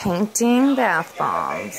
painting bath bombs.